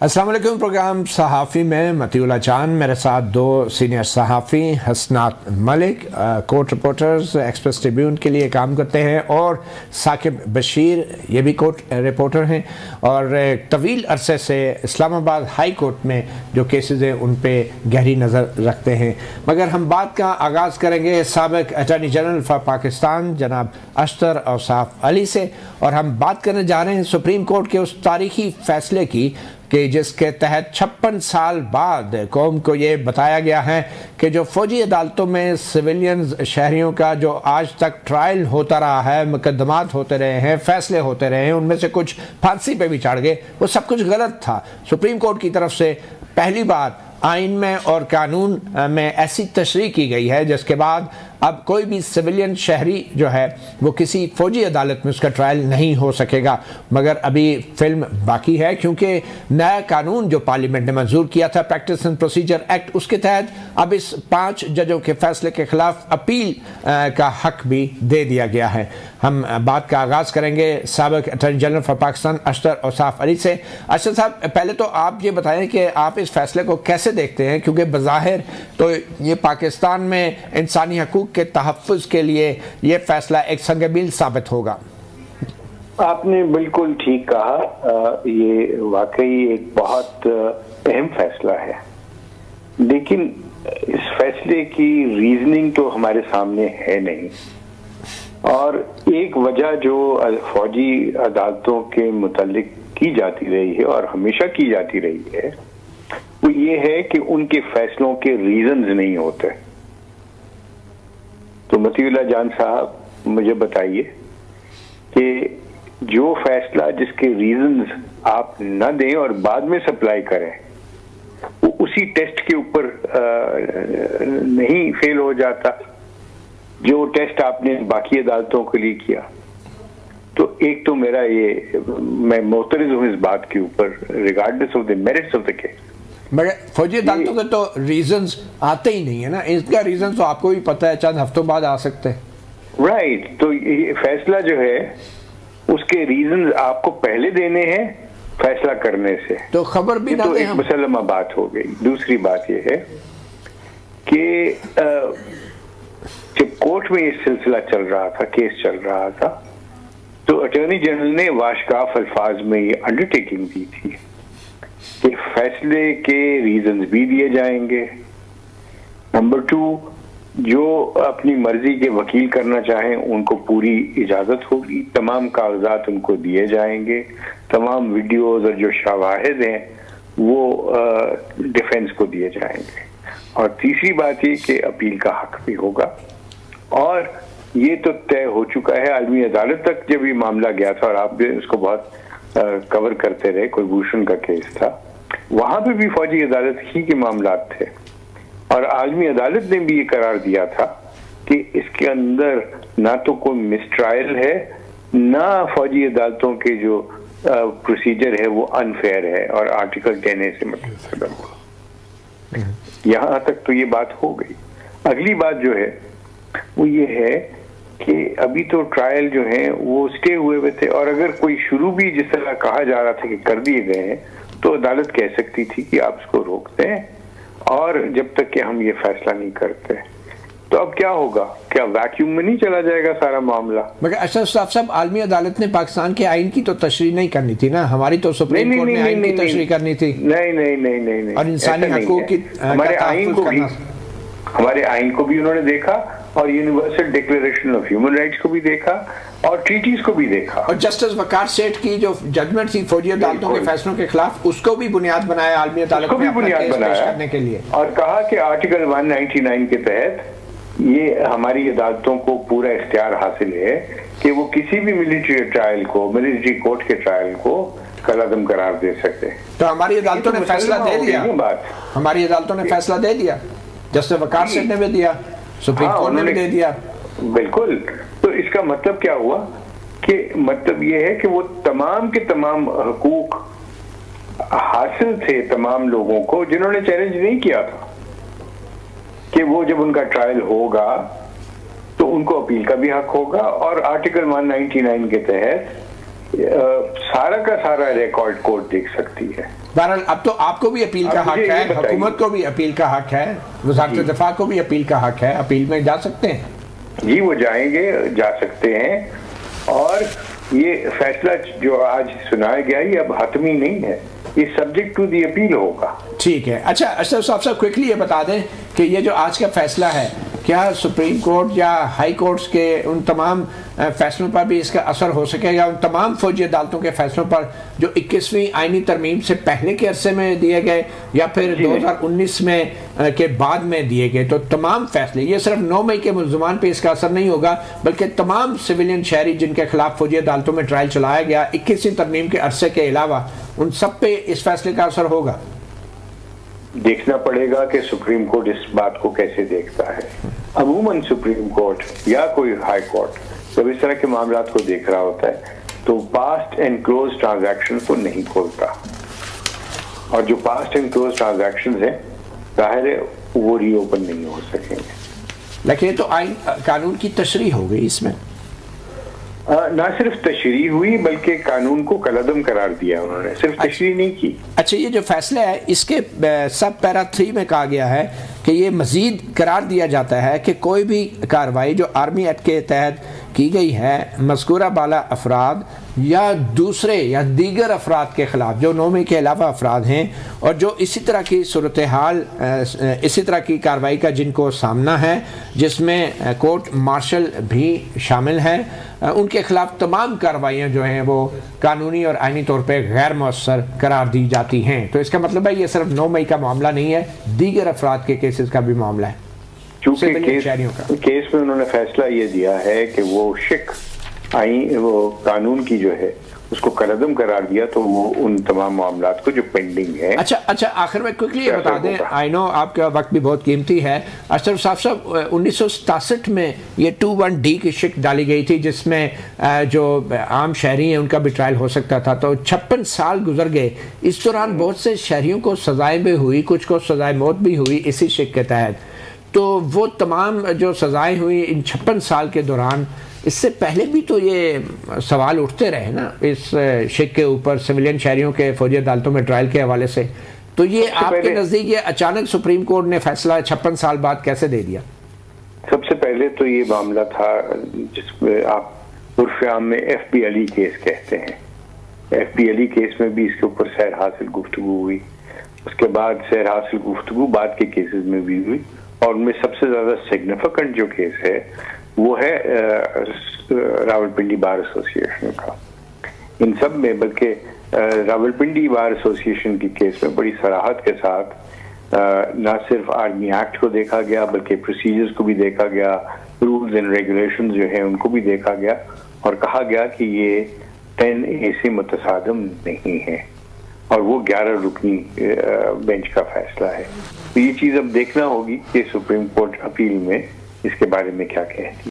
Aslam programme सहाफ़ी में मतीउल्ला चाँद मेरे साथ दो सीनियर सहाफ़ी, Hasnat Malik court reporters Express Tribune के लिए काम करते हैं और साकिब बशीर, ये भी कोर्ट रिपोर्टर हैं। और तवील अरसे से इस्लामाबाद हाई कोर्ट में जो केसेस हैं, उन पर गहरी नज़र रखते हैं। मगर हम बात का आगाज़ करेंगे सबक अटर्नी जनरल फॉर पाकिस्तान जनाब अशतर औसाफ अली से। और हम बात करने जा रहे हैं सुप्रीम कोर्ट के उस तारीखी फ़ैसले की कि जिसके तहत छप्पन साल बाद कौम को ये बताया गया है कि जो फौजी अदालतों में सिविलियन शहरीों का जो आज तक ट्रायल होता रहा है, मुकदमात होते रहे हैं, फैसले होते रहे हैं, उनमें से कुछ फांसी पे भी चढ़ गए। वो सब कुछ गलत था। सुप्रीम कोर्ट की तरफ़ से पहली बार आइन में और कानून में ऐसी तशरी की गई है, जिसके बाद अब कोई भी सिविलियन शहरी जो है, वो किसी फौजी अदालत में उसका ट्रायल नहीं हो सकेगा। मगर अभी फ़िल्म बाकी है, क्योंकि नया कानून जो पार्लियामेंट ने मंजूर किया था प्रैक्टिस एंड प्रोसीजर एक्ट उसके तहत अब इस पाँच जजों के फैसले के खिलाफ अपील का हक भी दे दिया गया है। हम बात का आगाज़ करेंगे सबक attorney general for Pakistan Ashtar Ausaf Ali से। अशर साहब, पहले तो आप ये बताएँ कि आप इस फैसले को कैसे देखते हैं? क्योंकि बज़ाहिर तो ये पाकिस्तान में इंसानी हकूक़ के तहफ़ के लिए ये फैसला एक संगमील साबित होगा। आपने बिल्कुल ठीक कहा। ये वाकई एक बहुत अहम फैसला है। लेकिन इस फैसले की रीजनिंग तो हमारे सामने है नहीं। और एक वजह जो फौजी अदालतों के मुतलिक की जाती रही है और हमेशा की जाती रही है, वो ये है कि उनके फैसलों के रीजंस नहीं होते। मतीउल्ला जान साहब, मुझे बताइए कि जो फैसला जिसके रीजंस आप न दें और बाद में सप्लाई करें, वो उसी टेस्ट के ऊपर नहीं फेल हो जाता जो टेस्ट आपने बाकी अदालतों के लिए किया। तो एक तो मेरा ये, मैं मोतरज हूँ इस बात के ऊपर regardless of the merits of the case मगर फौजी अदालतों के तो रीजंस आते ही नहीं है ना। इसका रीजन तो आपको भी पता है चंद हफ्तों बाद आ सकते हैं। राइट right, तो ये फैसला जो है उसके रीजन आपको पहले देने हैं फैसला करने से। तो खबर भी ना तो एक मुसलमा बात हो गई। दूसरी बात यह है कि जब कोर्ट में ये सिलसिला चल रहा था केस चल रहा था तो अटॉर्नी जनरल ने वाशकाफ अल्फाज में ये अंडरटेकिंग दी थी। कि फैसले के रीजंस भी दिए जाएँगे। नंबर टू जो अपनी मर्ज़ी के वकील करना चाहें, उनको पूरी इजाज़त होगी। तमाम कागजात उनको दिए जाएँगे। तमाम वीडियोस और जो शवाहिद हैं, वो डिफेंस को दिए जाएँगे। और तीसरी बात ये कि अपील का हक भी होगा। और ये तो तय हो चुका है आलमी अदालत तक जब ये मामला गया था और आप भी उसको बहुत कवर करते रहे, कुलभूषण का केस था। वहाँ पे भी फौजी अदालत ही के मामला थे। और आलमी अदालत ने भी ये करार दिया था कि इसके अंदर ना तो कोई मिसट्रायल है ना फौजी अदालतों के जो प्रोसीजर है वो अनफेयर है और आर्टिकल टेन ए से मतलब यहाँ तक तो ये बात हो गई। अगली बात जो है वो ये है कि अभी तो ट्रायल जो है वो स्टे हुए हुए थे और अगर कोई शुरू भी जिस तरह कहा जा रहा था कि कर दिए गए हैं तो अदालत कह सकती थी कि आप इसको रोक दें और जब तक कि हम ये फैसला नहीं करते तो अब क्या होगा? क्या वैक्यूम में नहीं चला जाएगा सारा मामला? मगर अशरफ साहब साहब आलमी अदालत ने पाकिस्तान के आइन की तो तशरी नहीं करनी थी ना? हमारी तो सुप्रीम कोर्ट ने आइन की तशरी करनी थी। नहीं नहीं नहीं नहीं नहीं और इंसानी हकूक की हमारे आइन को भी हमारे आइन को भी उन्होंने देखा और universal declaration of human rights को भी देखा। और ट्रीटीज को भी देखा। और जस्टिस वकार सेठ की जो जजमेंट थी फौजी अदालतों के फैसलों के खिलाफ उसको भी बुनियाद बनाया आलमी अदालत को भी बुनियाद बनाया। करने के लिए। और कहा कि आर्टिकल 199 के तहत ये हमारी अदालतों को पूरा इख्तियार हासिल है कि वो किसी भी मिलिट्री ट्रायल को मिलिट्री कोर्ट के ट्रायल को कलदम करार दे सकते हैं। तो हमारी अदालतों ने फैसला दे दिया। बात? हमारी अदालतों ने फैसला दे दिया। जस्टिस वकार सेठ ने भी दिया। सुप्रीम कोर्ट ने भी दे दिया। बिल्कुल। तो इसका मतलब क्या हुआ? कि मतलब ये है कि वो तमाम के तमाम हकूक हासिल थे तमाम लोगों को जिन्होंने चैलेंज नहीं किया था कि वो जब उनका ट्रायल होगा तो उनको अपील का भी हक होगा और आर्टिकल 199 के तहत सारा का सारा रिकॉर्ड कोर्ट देख सकती है। बहरहाल अब तो आपको भी अपील का हक है हुकूमत को भी अपील का हक है वजारत दफ़ा को भी अपील का हक है अपील में जा सकते हैं। जी वो जाएँगे, जा सकते हैं। और ये फैसला जो आज सुनाया गया, ये अब हतमी नहीं है। ये सब्जेक्ट टू दी अपील होगा। ठीक है। अच्छा अशरफ साहब साहब क्विकली ये बता दें कि ये जो आज का फैसला है क्या सुप्रीम कोर्ट या हाई कोर्ट्स के उन तमाम फैसलों पर भी इसका असर हो सकेगा? उन तमाम फौजी अदालतों के फैसलों पर जो 21वीं आईनी तरमीम से पहले के अरसे में दिए गए या फिर जी। नहीं। 2019 में के बाद में दिए गए तो तमाम फैसले ये सिर्फ़ 9 मई के मुलजमान पे इसका असर नहीं होगा बल्कि तमाम सिविलियन शहरी जिनके खिलाफ फौजी अदालतों में ट्रायल चलाया गया इक्कीसवीं तरमीम के अरसे के अलावा उन सब पे इस फैसले का असर होगा? देखना पड़ेगा कि सुप्रीम कोर्ट इस बात को कैसे देखता है। अमूमन सुप्रीम कोर्ट या कोई हाई कोर्ट जब इस तरह के मामला को देख रहा होता है तो पास्ट एंड क्लोज ट्रांजैक्शन को नहीं खोलता। और जो पास्ट एंड क्लोज ट्रांजैक्शन है ज़ाहिर है वो रीओपन नहीं हो सकेंगे। लेकिन तो आइन कानून की तशरी हो गई इसमें। ना सिर्फ़ तशरी हुई बल्कि कानून को कलदम करार दिया उन्होंने। सिर्फ़ तशरी नहीं की। अच्छा ये जो फैसला है इसके सब पैरा थ्री में कहा गया है कि ये मजीद करार दिया जाता है कि कोई भी कार्रवाई जो आर्मी एक्ट के तहत की गई है मस्कूरा बाला अफराद या दूसरे या दीगर अफराद के खिलाफ, जो नोमी के अलावा अफराद हैं, और जो इसी तरह की सूरत हाल इसी तरह की कार्रवाई का जिनको सामना है, जिसमें कोर्ट मार्शल भी शामिल है उनके खिलाफ तमाम कार्रवाइयाँ जो हैं वो कानूनी और आइनी तौर पर गैर मौसर करार दी जाती हैं। तो इसका मतलब है, ये सिर्फ़ नौ मई का मामला नहीं है, दीगर अफराद के केसेस का भी मामला है। चूँकि केस केस में उन्होंने फैसला ये दिया है कि वो शिक आई वो कानून की जो है उसको कलदम करार दिया तो वो उन तमाम मामला को जो पेंडिंग है अच्छा अच्छा आखिर में क्विकली ये बता दें। आई नो आपका वक्त भी बहुत कीमती है। अशरफ साहब साहब उन्नीस में ये टू वन डी की शिक डाली गई थी जिसमें जो आम शहरी हैं उनका भी ट्रायल हो सकता था। तो छप्पन साल गुजर गए। इस दौरान बहुत से शहरियों को सजाएँ भी हुई कुछ को सजाए मौत भी हुई इसी शिक के तहत। तो वो तमाम जो सजाएँ हुई इन छप्पन साल के दौरान इससे पहले भी तो ये सवाल उठते रहे ना इस शिक के ऊपर सिविलियन शहरियों के फौजी अदालतों में ट्रायल के हवाले से। तो ये आपके नज़दीक ये अचानक सुप्रीम कोर्ट ने फैसला छप्पन साल बाद कैसे दे दिया? सबसे पहले तो ये मामला था जिसमें आप उर्फाम में एफ़ पी अली केस कहते हैं। एफ़ पी अली केस में भी इसके ऊपर सैर हासिल गुफ्तु हुई। उसके बाद सैर हासिल गुफ्तु बाद के केसेस में भी हुई। और उनमें सबसे ज़्यादा सिग्निफिकेंट जो केस है, वो है रावलपिंडी बार एसोसिएशन का। इन सब में बल्कि रावलपिंडी बार एसोसिएशन की केस में बड़ी सराहत के साथ न सिर्फ़ आर्मी एक्ट को देखा गया, बल्कि प्रोसीजर्स को भी देखा गया रूल्स एंड रेगुलेशंस जो हैं उनको भी देखा गया, और कहा गया कि ये टेन ए से नहीं है। और वो ग्यारह रुकनी बेंच का फैसला है। तो ये चीज़ अब देखना होगी कि सुप्रीम कोर्ट अपील में इसके बारे में क्या कहती है।